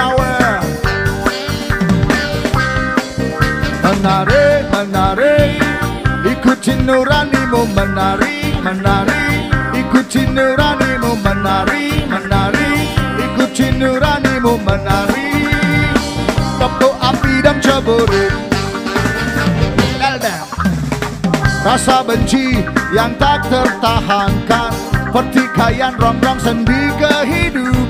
nowhere. Menari, menari, ikuti nuranimu menari, menari, ikuti nuranimu menari, menari, ikuti nuranimu menari. Tepuk api dan cemburu Rasa benci yang tak tertahankan. Pertikaian rom-rom sendi kehidupan.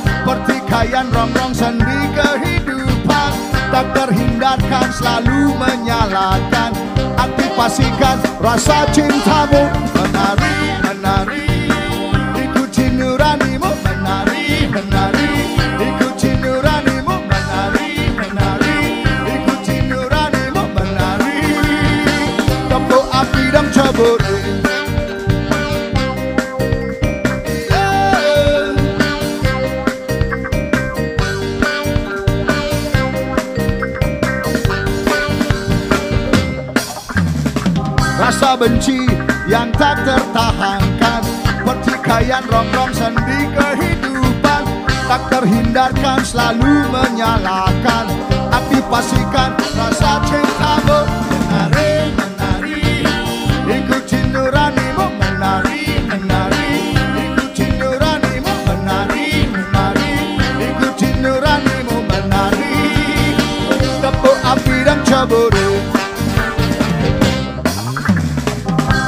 Pertikaian rongrong sendi kehidupan. Tak terhindarkan selalu menyalakan. Aktifasikan rasa cintamu Rasa benci yang tak tertahankan. Pertikaian rongrong sendi kehidupan. Tak terhindarkan selalu menyalakan. Aktifasikan rasa cintamu Menari, menari. Ikuti nuranimu Menari, menari. Nuranimu Menari, menari. Ikuti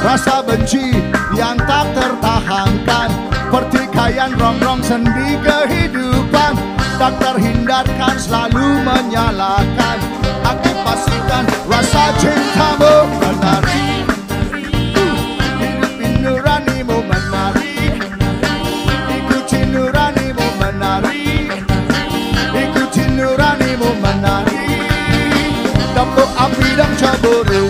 Rasa benci yang tak tertahankan. Pertikaian rongrong sendi kehidupan. Tak terhindarkan selalu menyalakan. Aktifasikan rasa cintamu menari. Hidupin nuranimu menari. Ikut nuranimu menari. Ikut nuranimu menari. Dapur api dan caburu